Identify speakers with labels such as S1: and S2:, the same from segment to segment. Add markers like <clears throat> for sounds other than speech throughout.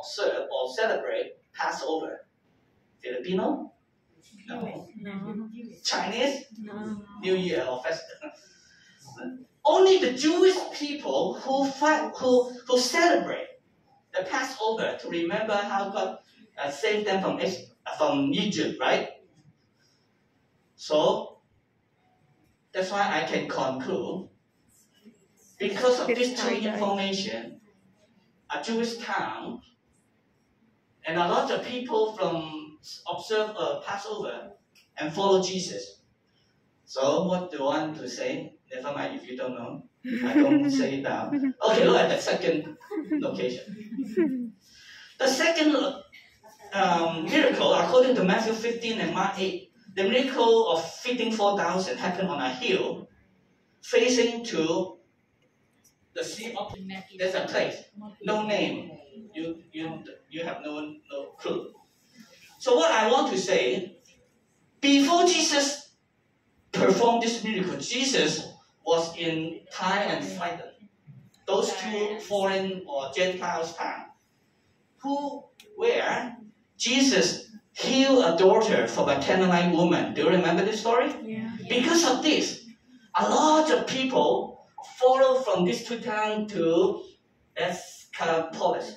S1: observe or celebrate Passover? Filipino? No.
S2: No.
S1: Chinese?
S2: No.
S1: New Year or festival? Only the Jewish people who fight, who who celebrate the Passover to remember how God uh, saved them from from Egypt, right? So that's why I can conclude because of this two information, a Jewish town, and a lot of people from observe uh, Passover and follow Jesus. So what do you want to say? Never mind if you don't know. I don't say it down. <laughs> Okay, look at the second location. The second um, miracle, according to Matthew 15 and Mark 8, the miracle of feeding 4,000 happened on a hill facing to the sea of there's a place, no name. You you you have no no clue. So what I want to say, before Jesus performed this miracle, Jesus was in Tyre and Sidon, those two foreign or Gentiles town, who where Jesus healed a daughter from a Canaanite woman. Do you remember this story?
S2: Yeah.
S1: Because of this, a lot of people follow from this two town to Decapolis.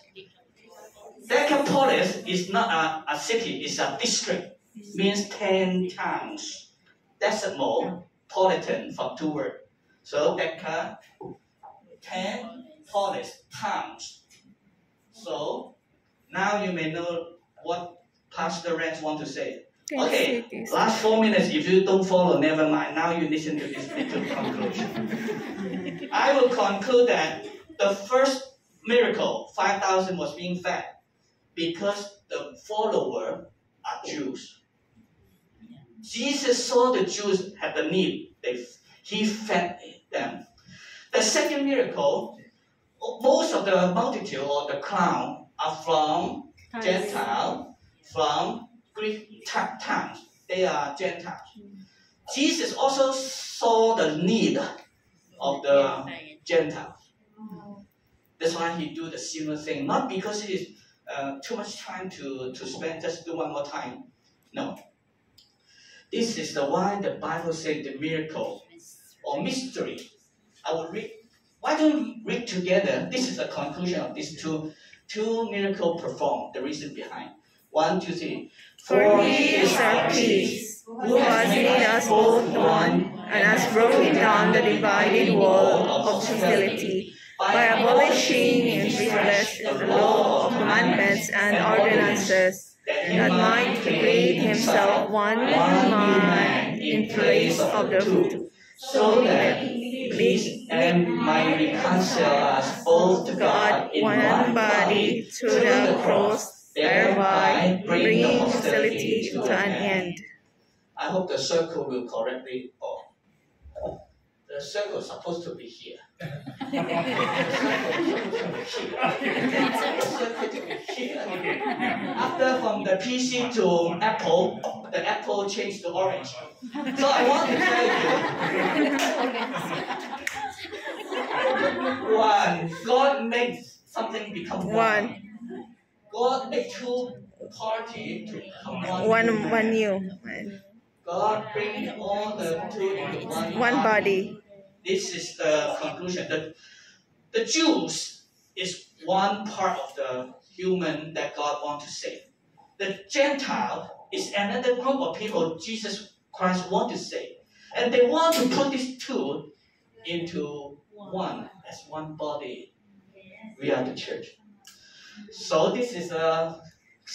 S1: Decapolis is not a, a city, it's a district. Means ten towns. Decimal, politan from two words. So Deca, ten polis, towns. So now you may know what Pastor Rance want to say. Okay, last four minutes. If you don't follow, never mind. Now you listen to this little <laughs> conclusion. I will conclude that the first miracle, 5,000 was being fed because the follower are Jews. Jesus saw the Jews had the need. They, he fed them. The second miracle, most of the multitude or the crowd are from Gentile, from Greek towns. They are Gentiles. Jesus also saw the need of the Gentiles. That's why he do the similar thing. Not because it is uh, too much time to, to spend, just do one more time. No. This is the why the Bible says the miracle or mystery. I will read. Why don't we read together? This is the conclusion of these two two miracle performed. The reason behind. One, two, three.
S2: For he is our peace, who has made us both one, and has broken down the dividing wall of hostility, by abolishing in flesh the law of commandments and ordinances, that might create himself one new man in place of the two,
S1: so that he please and might reconcile us both to God in
S2: one body through the cross, thereby bringing hostility to an end.
S1: I hope the circle will correctly. The circle is supposed to be here. the circle to be here. After from the PC to Apple, the Apple changed to orange. So I want to tell you, <laughs> one, God makes something become one.
S2: One.
S1: God makes two party to become one.
S2: One, one new
S1: God bring all the two into one.
S2: one
S1: body. This is the conclusion. that the Jews is one part of the human that God want to save. The Gentile is another group of people Jesus Christ want to save. And they want to put these two into one as one body. We are the church. So this is a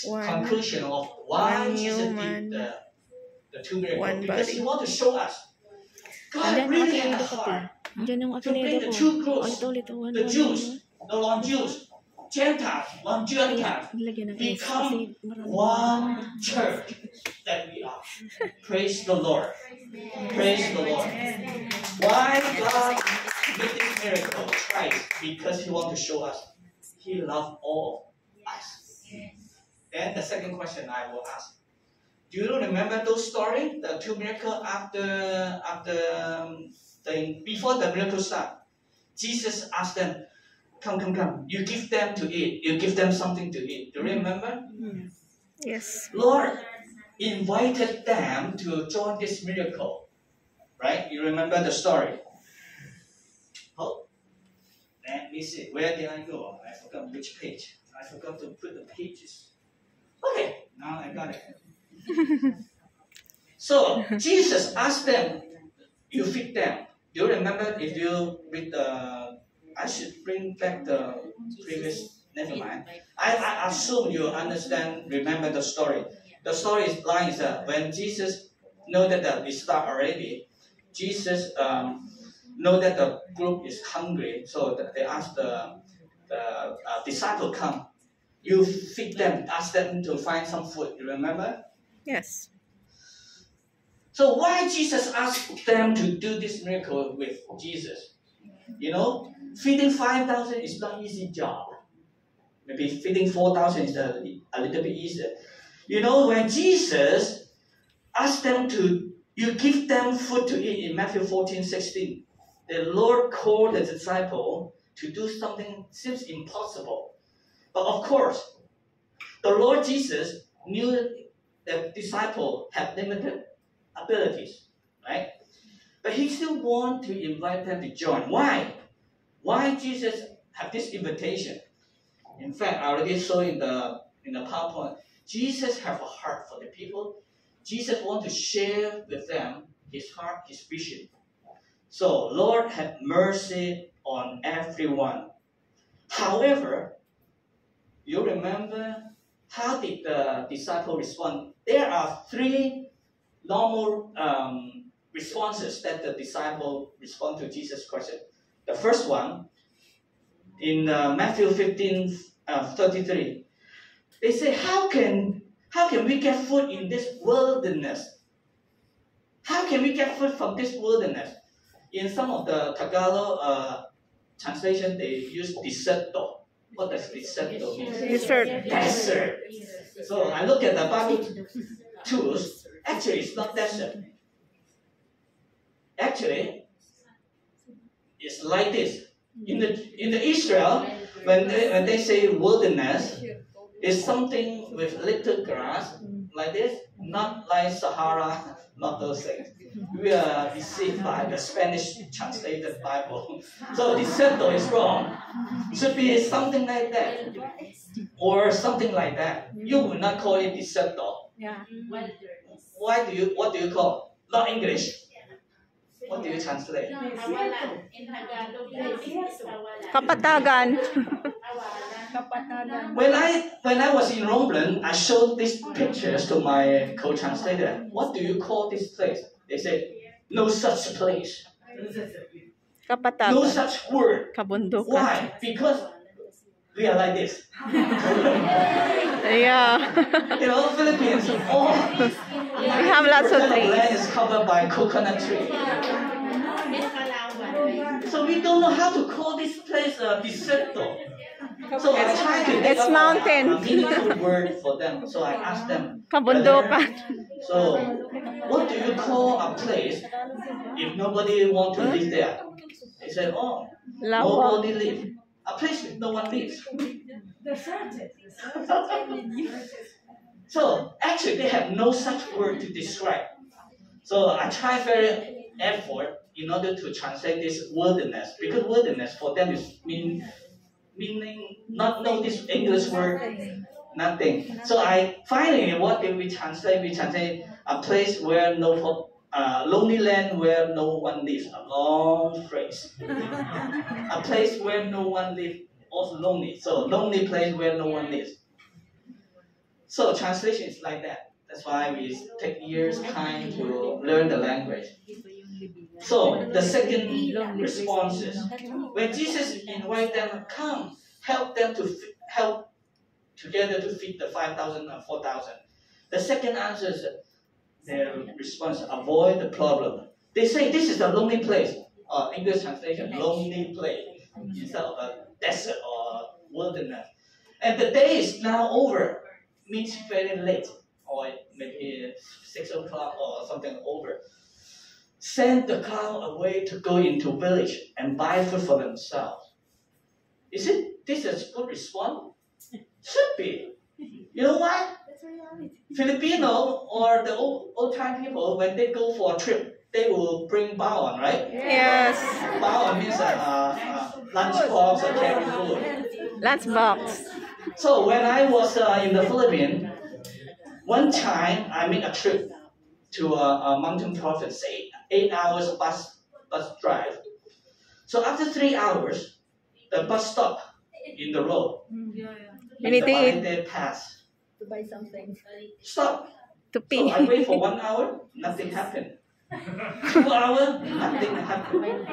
S2: One.
S1: conclusion of why Jesus
S2: human.
S1: did the, the two miracles. Because he want to show us
S3: Andyan
S1: really
S3: ang
S1: had a
S3: apelido ko
S1: heart
S3: pa. Andyan ang
S1: to bring
S3: apelido
S1: the
S3: ko.
S1: two groups,
S3: Ulit-ulit. One,
S1: the Jews, the non-Jews, Gentiles, non-Gentiles,
S3: one. Nilagyan ng S
S1: become one church that we are. <laughs> Praise the Lord. Praise the Lord. Why God did this miracle? Christ, because He want to show us He loved all us. Then the second question I will ask. Do you remember those story? The two miracle after after um, the before the miracle start. Jesus asked them, come, come, come. You give them to eat. You give them something to eat. Do you remember?
S2: Yes.
S1: Lord invited them to join this miracle. Right? You remember the story. Oh, let me see. Where did I go? I forgot which page. I forgot to put the pages. Okay, now I got it. So Jesus asked them, you feed them. Do you remember if you read the I should bring back the previous never mind. I, I assume you understand remember the story. The story is like that when Jesus know that the, it start already, Jesus um, know that the group is hungry, so they ask the, the uh, disciple come. You feed them, ask them to find some food. You remember?
S2: Yes.
S1: So why Jesus asked them to do this miracle with Jesus? You know, feeding five thousand is not easy job. Maybe feeding four thousand is a, a little bit easier. You know, when Jesus asked them to, you give them food to eat in Matthew 14, 16. The Lord called the disciple to do something seems impossible. But of course, the Lord Jesus knew the disciple had limited abilities, right? But he still want to invite them to join. Why? Why Jesus have this invitation? In fact, I already saw in the in the PowerPoint. Jesus have a heart for the people. Jesus want to share with them his heart, his vision. So Lord have mercy on everyone. However, you remember how did the disciple respond? There are three normal um, responses that the disciple respond to Jesus' question. The first one, in uh, Matthew 15, uh, 33, they say, how can, how can we get food in this wilderness? How can we get food from this wilderness? In some of the Tagalog uh, translation, they use deserto. What does deserto mean?
S2: Desert.
S1: Desert. So I look at the Bible tools. Actually, it's not desert. Actually, it's like this. In the in the Israel, when they when they say wilderness, it's something with little grass like this, not like Sahara, not those things. We are deceived by the Spanish translated Bible. So deserto is wrong. It should be something like that. Or something like that. You would not call it deserto.
S2: Yeah.
S1: Why do you what do you call? Not English. What do you translate?
S3: Awalan. In Tagalog.
S2: Kapatagan. <laughs>
S1: When I when I was in Rome, I showed these pictures to my co-translator. What do you call this place? They said, no such place, no such word.
S2: Kabundukan.
S1: Why? Because we are like this.
S2: Yeah. <laughs>
S1: You know, Philippines, all
S2: we have lots of
S1: the
S2: trees.
S1: land is covered by coconut tree. So we don't know how to call this place a deserto. So I try to
S2: It's
S1: of a-
S2: mountain.
S1: a meaningful word for them. So I asked them.
S2: Kabundukan.
S1: So, what do you call a place if nobody want to live there? They said, oh, nobody live. A place with no one lives. so actually, they have no such word to describe. So I try very effort in order to translate this wilderness because wilderness for them is mean meaning not know this English word nothing. So I finally what did we translate? We translate a place where no po- uh, lonely land where no one lives. A long phrase. a place where no one lives, also lonely. So lonely place where no one lives. So translation is like that. That's why we take years time to learn the language. So the second response is when Jesus invite them, come, help them to f- help together to feed the 5,000 and 4,000. The second answer is their response, avoid the problem. They say this is a lonely place. Uh, English translation, lonely place, instead of a desert or wilderness. And the day is now over, means very late, or maybe 6 o'clock or something over. Send the crowd away to go into village and buy food for themselves. Is it this is good response? Should be. You know why? Filipino or the old, old time people, when they go for a trip, they will bring bawang, right?
S2: Yes.
S1: Bawang means a uh, uh, lunch box or carry food.
S2: Lunchbox.
S1: So when I was uh, in the Philippines, one time I made a trip to a, a mountain province, eight, eight hours bus bus drive. So after three hours, the bus stop in the road.
S2: You need to eat.
S1: They pass.
S4: To buy something.
S1: Stop.
S2: To
S1: So. I wait for one hour, nothing happened. Two hours, nothing happened.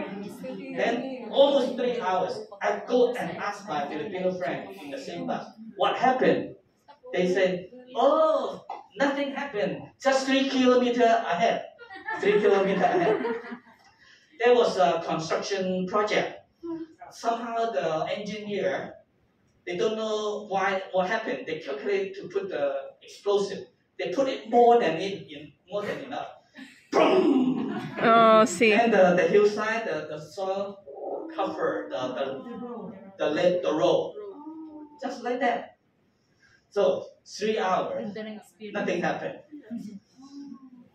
S1: Then almost three hours, I go and ask my Filipino friend in the same bus, what happened? They say, oh, nothing happened. Just three kilometer ahead. Three kilometer ahead. There was a construction project. Somehow the engineer, they don't know why what happened. They calculate to put the explosive. They put it more than it in more than enough. Boom! <laughs>
S2: Oh, see.
S1: And the, the hillside, the, the soil cover the the the, the road. Just like that. So three hours, nothing happened.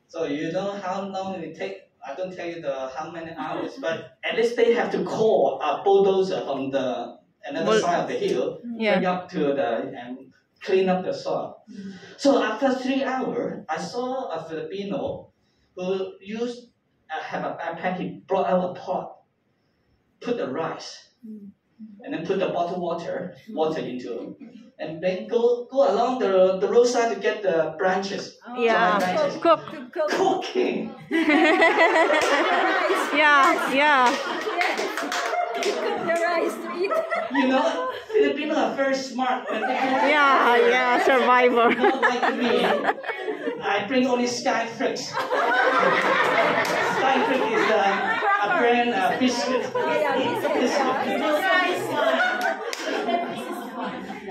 S1: So you know how long it take? I don't tell you the how many hours, but at least they have to call a bulldozer from the another
S2: Bull-
S1: side of the hill,
S2: Yeah.
S1: bring up to the and clean up the soil. Mm-hmm. So after three hours, I saw a Filipino who used uh, have a backpack. He brought out a pot, put the rice, mm-hmm. and then put the bottled water mm-hmm. water into, and then go go along the, the roadside to get the branches.
S2: Oh.
S1: Yeah. branches.
S2: Cook.
S1: Cooking. <laughs>
S2: Yeah, yeah.
S4: Cook rice to eat.
S1: You know, Filipinos are very smart
S2: Yeah, yeah. Survivor.
S1: Not like me. I bring only Sky Flakes. Sky Flakes is a, a brand uh, biscuit.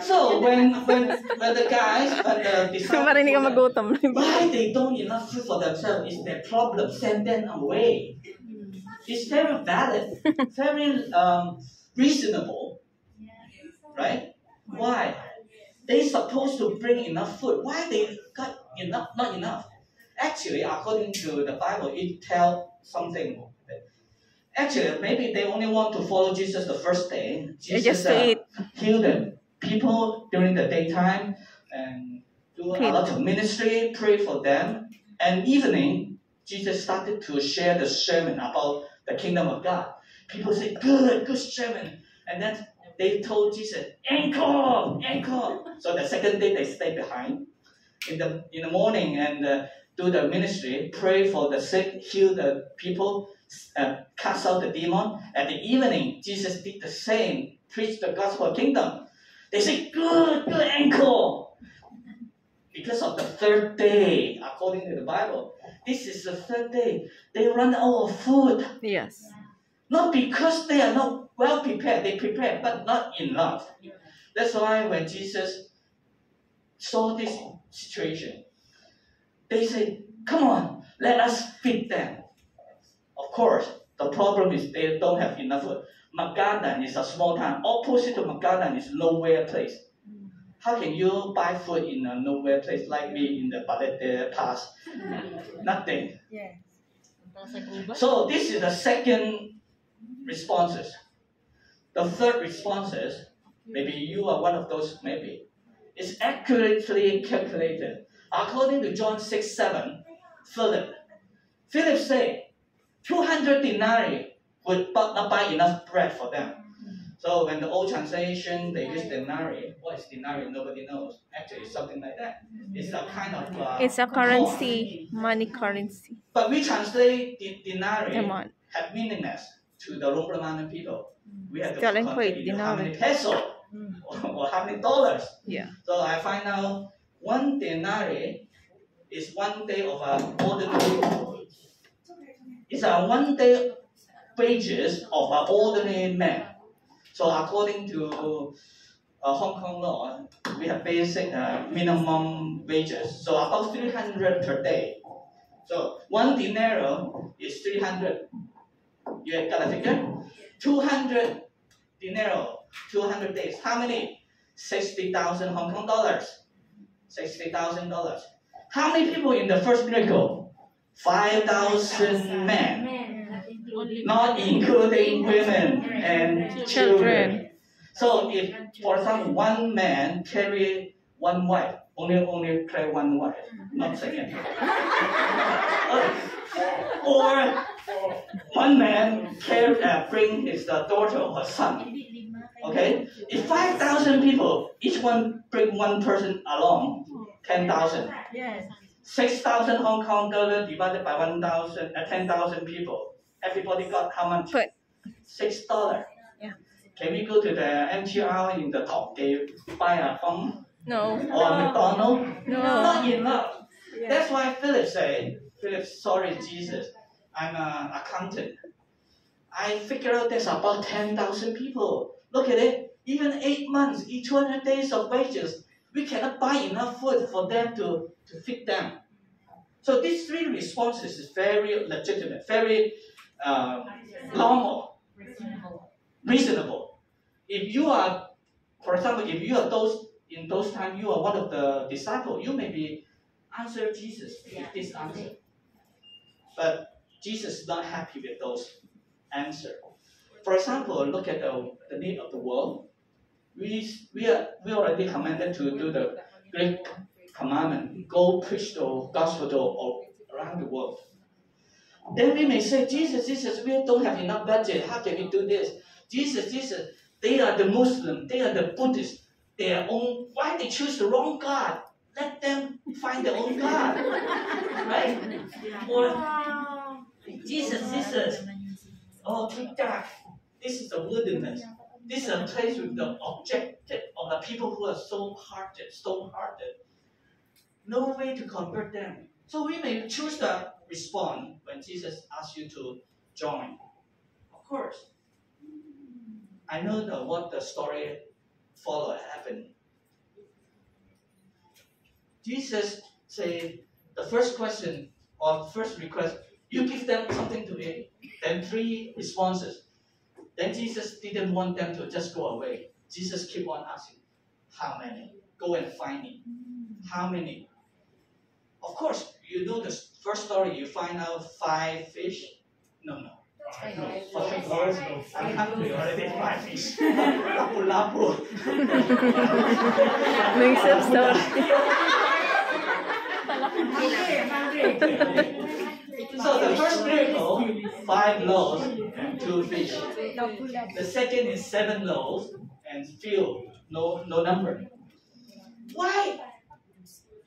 S1: So when when when the guys when the
S2: Kung marinig
S1: disciples why they don't enough food for themselves is their problem. Send them away. It's very valid, <laughs> very um, reasonable, right? Why? They supposed to bring enough food. Why they got enough? Not enough. Actually, according to the Bible, it tell something. Actually, maybe they only want to follow Jesus the first day. Jesus uh,
S2: eat.
S1: heal the people during the daytime and do a lot of ministry, pray for them. And evening, Jesus started to share the sermon about the kingdom of God. People say, good, good sermon. And then they told Jesus, encore, encore. So the second day they stay behind in the in the morning and uh, do the ministry, pray for the sick, heal the people, uh, cast out the demon. At the evening, Jesus did the same, preach the gospel kingdom. They say, good, good, encore. Because of the third day, according to the Bible, this is the third day. They run out of food.
S2: Yes.
S1: Not because they are not well prepared, they prepared, but not enough. That's why when Jesus saw this situation, they said, Come on, let us feed them. Of course, the problem is they don't have enough food. Magadan is a small town. Opposite to Magadan is nowhere place. How can you buy food in a nowhere place like me in the Balete Pass? <laughs> Nothing.
S4: Yeah.
S1: So this is the second responses. The third responses, maybe you are one of those, maybe, is accurately calculated. According to John 6 7, Philip, Philip said, 200 denarii would not buy enough bread for them. So when the old translation, they use denarii. What is denarii? Nobody knows. Actually, it's something like that. It's a kind of uh,
S2: It's a
S1: coin.
S2: currency. Money currency.
S1: But we translate the denarii
S2: Come
S1: have meaningless to the Romanian people. We have to
S2: Still in
S1: convert
S2: Kuwait,
S1: into how many
S2: denarii.
S1: peso or, or how many dollars.
S2: Yeah.
S1: So I find out one denarii is one day of an ordinary. It's a one day wages of an ordinary man. So according to uh, Hong Kong law, we have basic uh, minimum wages. So about 300 per day. So one dinero is 300. You got a figure? 200 dinero 200 days. How many? 60,000 Hong Kong dollars. $60,000. How many people in the first miracle? 5,000 men, not including women and children.
S2: Children.
S1: So if, for example, one man carry one wife, only only carry one wife, not second. <laughs> or one man carry, uh, bring his uh, daughter or son. Okay, if five thousand people, each one bring one person along, ten thousand.
S3: Yes.
S1: Six thousand Hong Kong dollar divided by one thousand, uh, ten thousand people. Everybody got how much? Six dollar.
S2: Yeah.
S1: Can we go to the MTR in the top They buy a phone
S2: No.
S1: or a McDonald?
S2: No.
S1: Not enough. That's why Philip said, Philip, sorry Jesus, I'm an accountant. I figure out there's about ten thousand people. Look at it. Even eight months, each 200 days of wages, we cannot buy enough food for them to, to feed them. So these three responses is very legitimate, very uh, normal, reasonable. If you are, for example, if you are those in those times, you are one of the disciples, you may be answer Jesus with this answer. But Jesus is not happy with those answers. For example, look at the, the need of the world. We, we, are, we already commanded to do the great commandment go preach the gospel to all around the world. Then we may say, Jesus, Jesus, we don't have enough budget. How can we do this? Jesus, Jesus, they are the Muslim, they are the Buddhist, their own. Why they choose the wrong God? Let them find their own God, <laughs> right? Or Jesus, Jesus, oh, too dark. This is the wilderness. This is a place with the objective of the people who are soul-hearted, stone-hearted. No way to convert them. So we may choose to respond when Jesus asks you to join. Of course. I know the, what the story follow happened. Jesus said the first question or first request, you give them something to eat. Then three responses. Then Jesus didn't want them to just go away. Jesus keep on asking, how many? Go and find it. How many? Of course, you know the first story, you find out five fish. No, no. Five loaves. I'm hungry already. Five fish. Lapu lapu. <laughs>
S2: Mix up story. <laughs>
S1: So the first miracle, five loaves and two fish. The second is seven loaves and few, no no number. Why?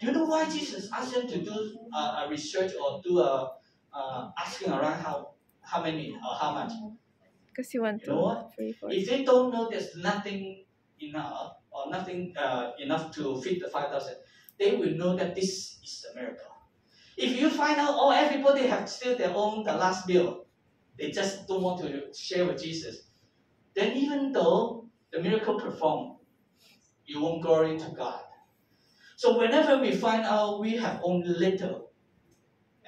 S1: Do you know why Jesus asked them to do uh, a research or do a uh, asking around how how many or how much?
S2: Because you want
S1: You know
S2: to
S1: what?
S2: three.
S1: If they don't know there's nothing enough or nothing uh, enough to feed the 5,000, they will know that this is a miracle. If you find out, oh, everybody have still their own the last meal, they just don't want to share with Jesus, then even though the miracle performed, you won't glory to God. So whenever we find out we have only little,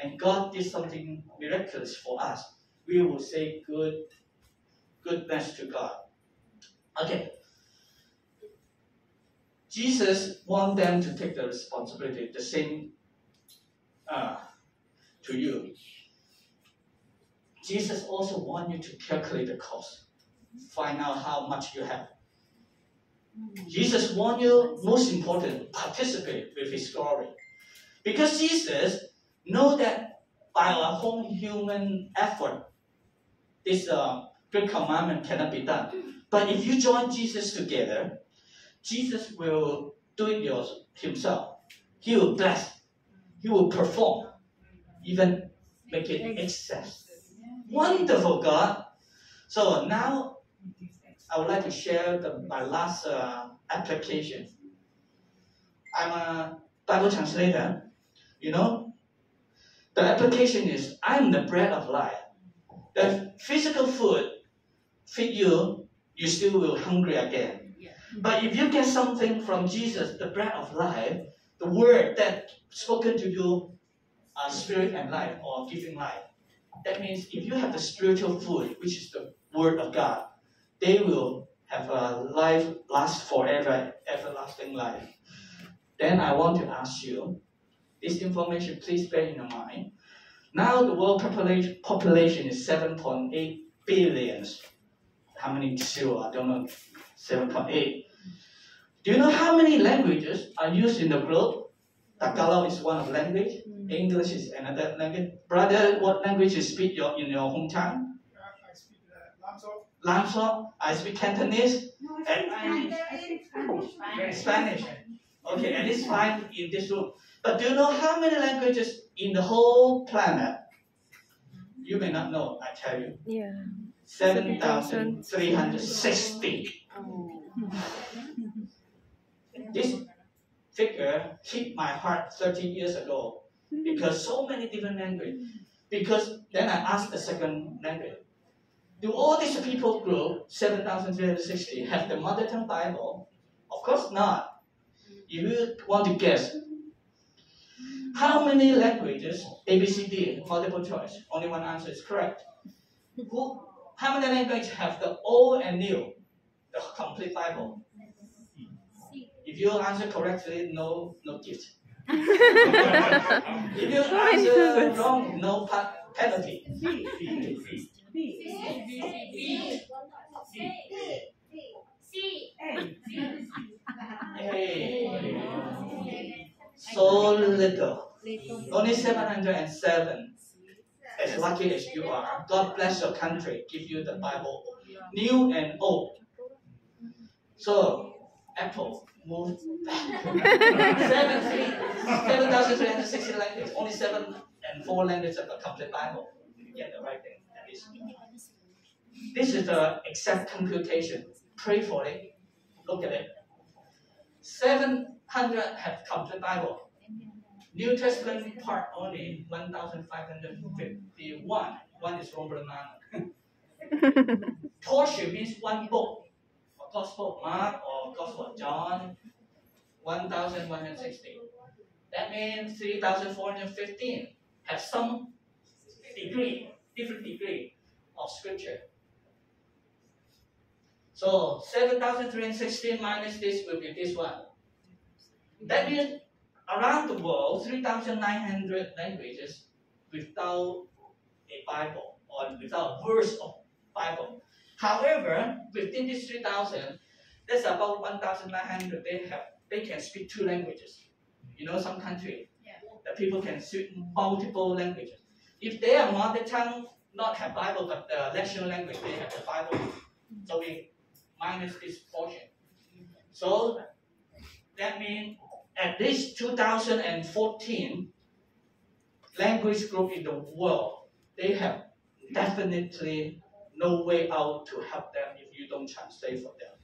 S1: and God did something miraculous for us, we will say good goodness to God. Okay. Jesus want them to take the responsibility, the same uh, to you. Jesus also want you to calculate the cost, find out how much you have. Jesus want you, most important, participate with His glory, because Jesus know that by our own human effort, this uh, great commandment cannot be done. But if you join Jesus together, Jesus will do it himself. He will bless. He will perform. Even make it excess. Wonderful God. So now I would like to share the, my last uh, application. I'm a Bible translator. You know, the application is I'm the bread of life. The physical food feed you, you still will hungry again. But if you get something from Jesus, the bread of life, the word that spoken to you, uh, spirit and life or giving life, that means if you have the spiritual food, which is the word of God, they will have a life last forever, everlasting life. Then I want to ask you, this information please bear in your mind. Now the world population, population is 7.8 billions. How many zero? I don't know. 7.8. Do you know how many languages are used in the globe? Tagalog is one of language. Hmm. English is another language. Brother, what language you speak your, in your hometown?
S5: I speak uh,
S1: Lamso. I speak Cantonese. And
S3: Spanish.
S1: Spanish. Okay, at least fine in this room. But do you know how many languages in the whole planet? You may not know, I tell you.
S2: Yeah.
S1: 7,360. This figure hit my heart 30 years ago because so many different languages. Because then I asked the second language. Do all these people group, 7,360, have the mother tongue Bible? Of course not. If you want to guess, how many languages, ABCD, multiple choice, only one answer is correct. Who, how many languages have the old and new, the complete Bible? If you answer correctly, no, no gift. <laughs> if you answer wrong, no <laughs> pa- So little. Only 707. As lucky as you are, God bless your country, give you the Bible, new and old. So, Apple, move back. <laughs> 7,360 languages, only seven and four languages of the complete Bible. You get the right thing. That is. This is the exact computation. Pray for it. Look at it. 700 have complete Bible. New Testament part only 1,551. One is Roman Portion <laughs> means one book. Or Gospel of Mark or Gospel of John. 1,160. That means 3,415 have some degree, different degree of scripture. So 7,316 minus this will be this one. That means around the world, 3,900 languages without a Bible or without a verse of Bible. However, within these 3,000, there's about 1,900. They have they can speak two languages. You know, some country, the people can speak multiple languages. If they are mother tongue, not have Bible, but the national language, they have the Bible. So we minus this portion. So that means at least 2014 language group in the world, they have definitely no way out to help them if you don't translate for them.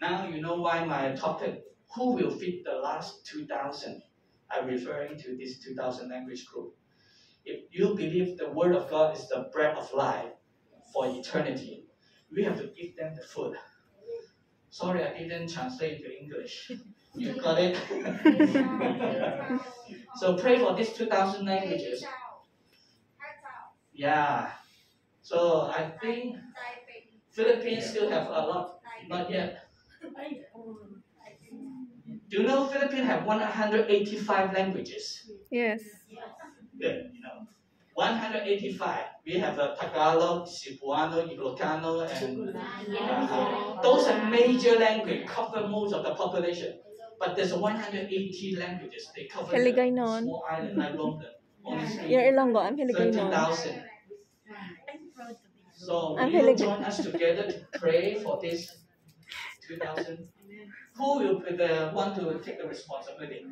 S1: Now you know why my topic, who will fit the last 2000? I'm referring to this 2000 language group. If you believe the word of God is the bread of life for eternity, we have to give them the food. Sorry, I didn't translate to English. You got it? <laughs> so pray for these 2,000 languages. Yeah. So I think Philippines still have a lot, not yet. Do you know Philippines have 185 languages?
S2: Yes.
S1: Good, you know. 185. We have a Tagalog, Cebuano, Ilocano, and uh, those are major language, cover most of the population. But there's 180 languages. They cover the small island like London. Only three-
S2: Yung Ilonggo, ang Hiligaynon.
S1: 30,000. So
S2: I'm
S1: will you join us together to pray for this 2,000? Who will be the one to take the responsibility?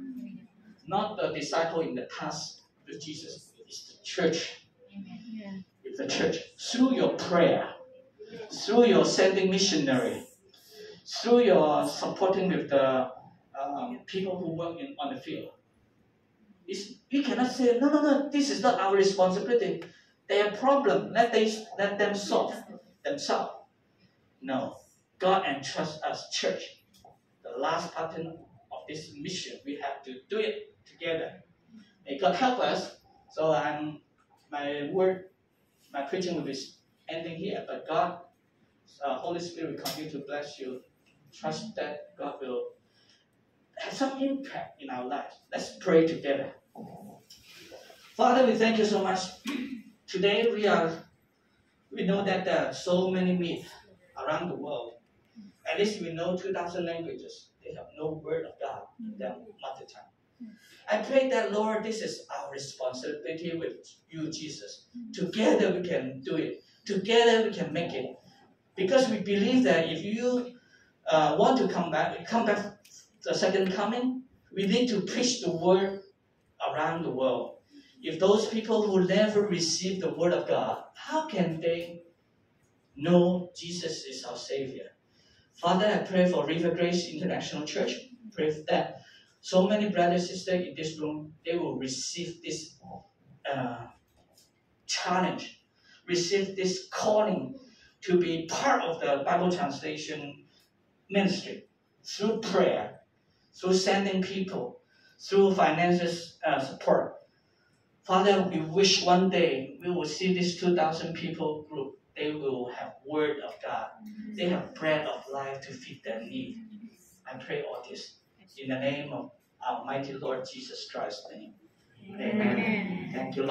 S1: Not the disciple in the past with Jesus. It's the church. It's the church. Through your prayer, through your sending missionary, through your supporting with the um, people who work in, on the field. It's, we cannot say, no, no, no, this is not our responsibility. Their problem, let, they, let them solve themselves. No. God entrusts us, church, the last pattern of this mission. We have to do it together. May God help us. So I'm my word, my preaching will be ending here. But God uh, Holy Spirit will continue to bless you. Trust that God will have some impact in our lives. Let's pray together. Father, we thank you so much. <clears throat> Today we are we know that there are so many myths around the world. At least we know 2,000 languages. They have no word of God in their mother tongue. I pray that, Lord, this is our responsibility with you, Jesus. Together we can do it. Together we can make it. Because we believe that if you uh, want to come back, come back the second coming, we need to preach the word around the world. If those people who never received the word of God, how can they know Jesus is our Savior? Father, I pray for River Grace International Church. Pray for that so many brothers and sisters in this room, they will receive this uh, challenge, receive this calling to be part of the Bible translation ministry through prayer, through sending people, through finances uh, support. Father, we wish one day we will see this 2,000 people group. They will have word of God. They have bread of life to feed their need. I pray all this in the name of our mighty Lord Jesus Christ's name. Amen. Thank you, Lord.